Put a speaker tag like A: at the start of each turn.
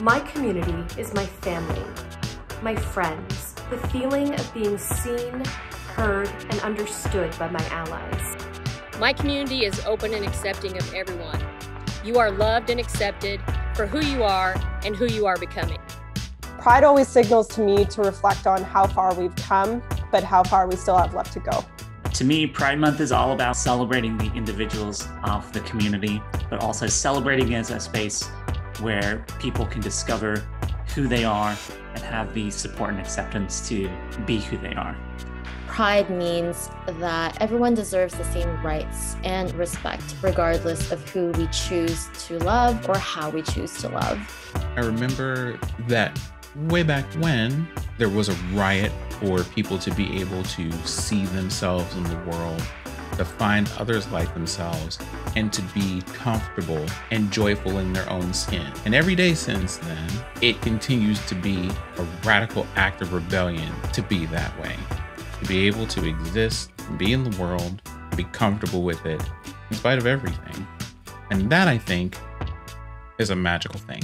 A: My community is my family, my friends, the feeling of being seen, heard, and understood by my allies.
B: My community is open and accepting of everyone. You are loved and accepted for who you are and who you are becoming.
C: Pride always signals to me to reflect on how far we've come, but how far we still have left to go.
D: To me, Pride Month is all about celebrating the individuals of the community, but also celebrating as a space where people can discover who they are and have the support and acceptance to be who they are.
E: Pride means that everyone deserves the same rights and respect, regardless of who we choose to love or how we choose to love.
F: I remember that way back when there was a riot for people to be able to see themselves in the world, to find others like themselves, and to be comfortable and joyful in their own skin. And every day since then, it continues to be a radical act of rebellion to be that way, to be able to exist, be in the world, be comfortable with it, in spite of everything. And that, I think, is a magical thing.